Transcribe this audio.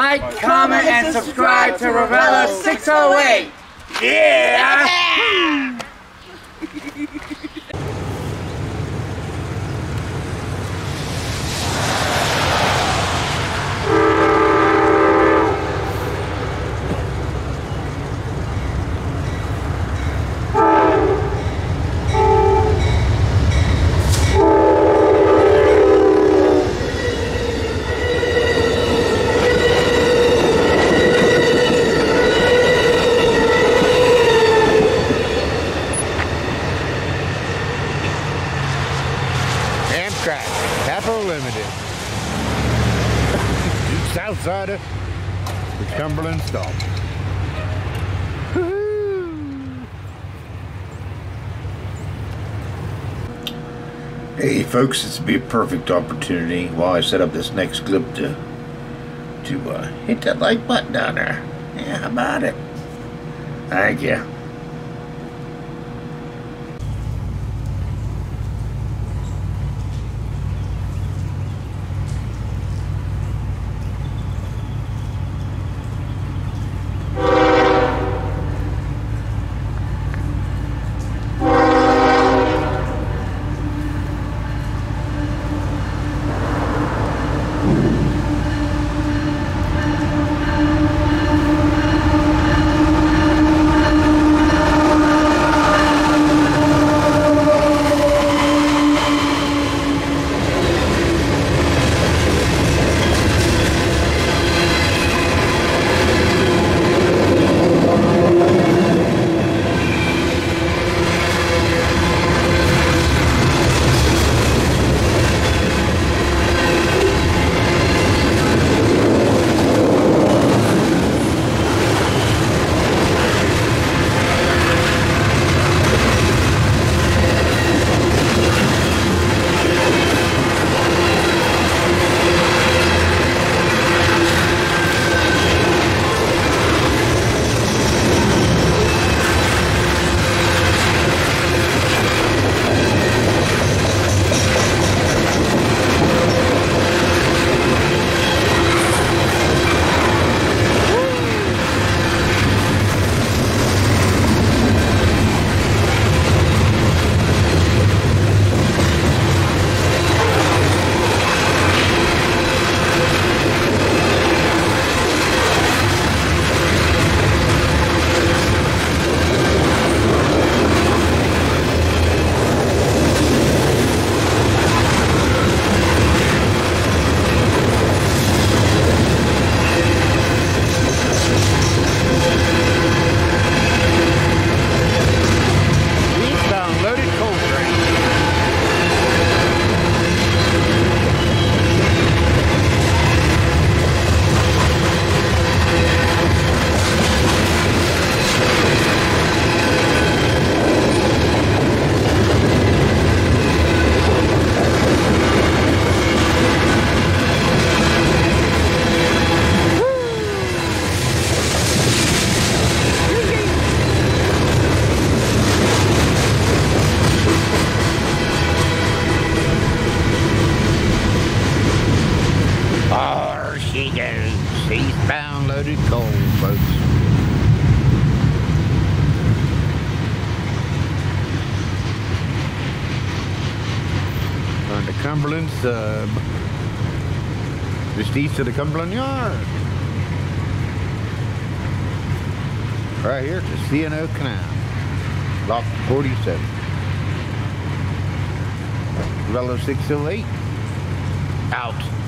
Like, comment, and subscribe to Revello 608. Yeah! Amtrak, Capital Limited. Southsider the Cumberland stop. Hey folks, this would be a perfect opportunity while I set up this next clip to to uh, hit that like button down there. Yeah, how about it? Thank you. Eastbound loaded coal, folks. On the Cumberland sub. Just east of the Cumberland Yard. Right here at the C&O Canal. Lock 47. Velo 608. Out.